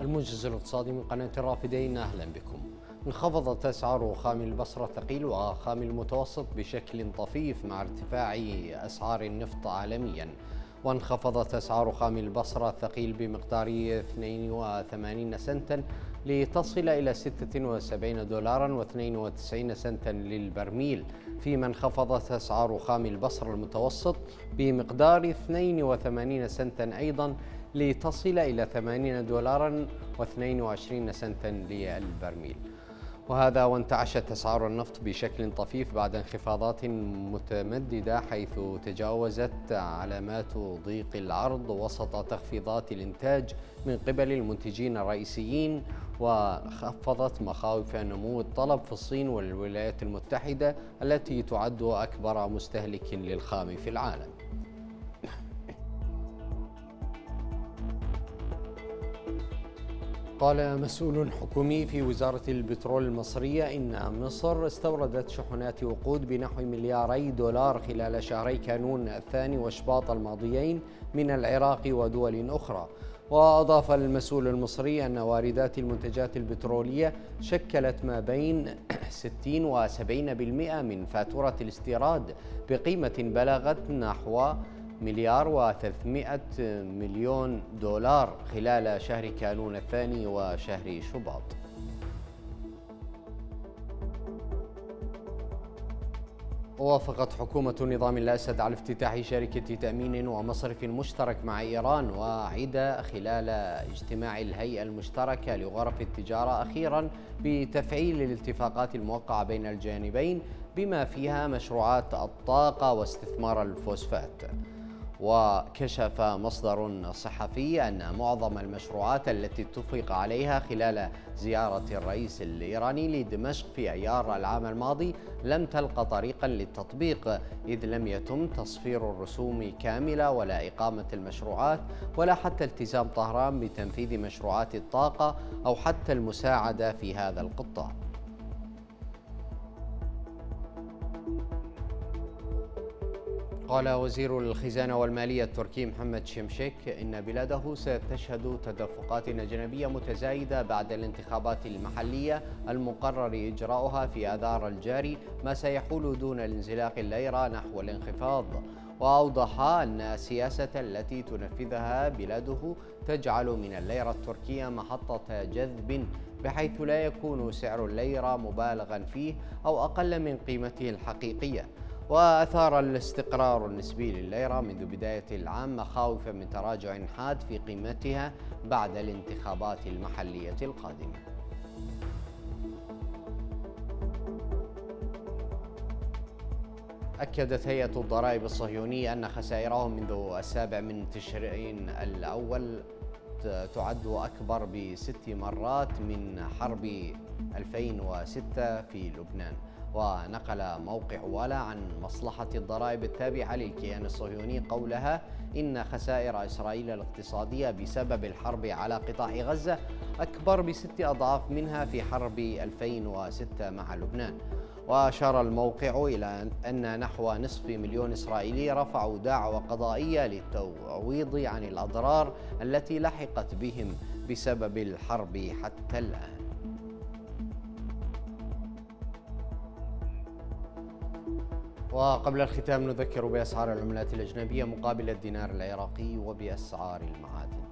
الموجز الاقتصادي من قناة الرافدين أهلا بكم. انخفضت أسعار خام البصرة الثقيل وخام المتوسط بشكل طفيف مع ارتفاع أسعار النفط عالميا. وانخفضت أسعار خام البصرة الثقيل بمقدار 82 سنتا لتصل إلى 76 دولارا و92 سنتا للبرميل. فيما انخفضت أسعار خام البصرة المتوسط بمقدار 82 سنتا أيضا لتصل إلى 80 دولارا و22 سنتا للبرميل. وهذا وانتعشت أسعار النفط بشكل طفيف بعد انخفاضات متمددة حيث تجاوزت علامات ضيق العرض وسط تخفيضات الإنتاج من قبل المنتجين الرئيسيين وخفضت مخاوف نمو الطلب في الصين والولايات المتحدة التي تعد أكبر مستهلك للخام في العالم. قال مسؤول حكومي في وزارة البترول المصرية إن مصر استوردت شحنات وقود بنحو ملياري دولار خلال شهري كانون الثاني وشباط الماضيين من العراق ودول أخرى. وأضاف المسؤول المصري أن واردات المنتجات البترولية شكلت ما بين 60 و 70% من فاتورة الاستيراد بقيمة بلغت نحو مليار و300 مليون دولار خلال شهر كانون الثاني وشهر شباط. وافقت حكومة النظام الأسد على افتتاح شركة تأمين ومصرف مشترك مع إيران وعد خلال اجتماع الهيئة المشتركة لغرف التجارة أخيرا بتفعيل الاتفاقات الموقعة بين الجانبين بما فيها مشروعات الطاقة واستثمار الفوسفات. وكشف مصدر صحفي أن معظم المشروعات التي اتفق عليها خلال زيارة الرئيس الإيراني لدمشق في أيار العام الماضي لم تلقى طريقا للتطبيق إذ لم يتم تصفير الرسوم كاملة ولا إقامة المشروعات ولا حتى التزام طهران بتنفيذ مشروعات الطاقة أو حتى المساعدة في هذا القطاع. قال وزير الخزانة والمالية التركي محمد شمشك إن بلاده ستشهد تدفقات أجنبية متزايدة بعد الانتخابات المحلية المقرر إجراؤها في آذار الجاري ما سيحول دون الانزلاق الليرة نحو الانخفاض. وأوضح أن السياسة التي تنفذها بلاده تجعل من الليرة التركية محطة جذب بحيث لا يكون سعر الليرة مبالغا فيه أو أقل من قيمته الحقيقية. وأثار الاستقرار النسبي لليرة منذ بداية العام مخاوف من تراجع حاد في قيمتها بعد الانتخابات المحلية القادمة. أكدت هيئة الضرائب الصهيونية أن خسائرهم منذ السابع من تشرين الأول تعد أكبر بست مرات من حرب 2006 في لبنان. ونقل موقع ولا عن مصلحة الضرائب التابعة للكيان الصهيوني قولها إن خسائر إسرائيل الاقتصادية بسبب الحرب على قطاع غزة أكبر بست أضعاف منها في حرب 2006 مع لبنان. وأشار الموقع إلى أن نحو نصف مليون إسرائيلي رفعوا دعوى قضائية للتعويض عن الأضرار التي لحقت بهم بسبب الحرب حتى الآن. وقبل الختام نذكر بأسعار العملات الأجنبية مقابل الدينار العراقي وبأسعار المعادن.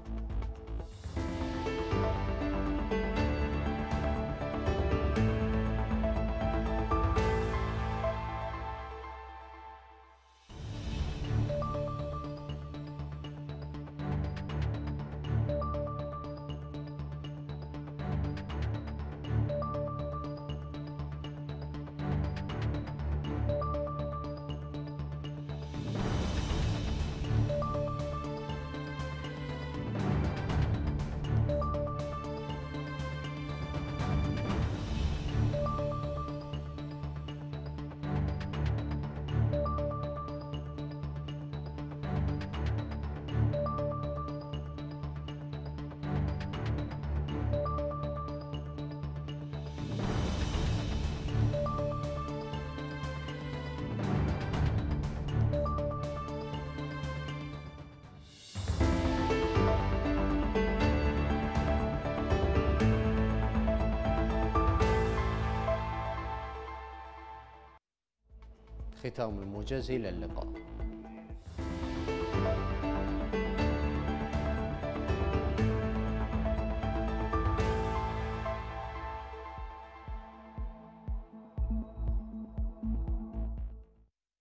ختام الموجز إلى اللقاء.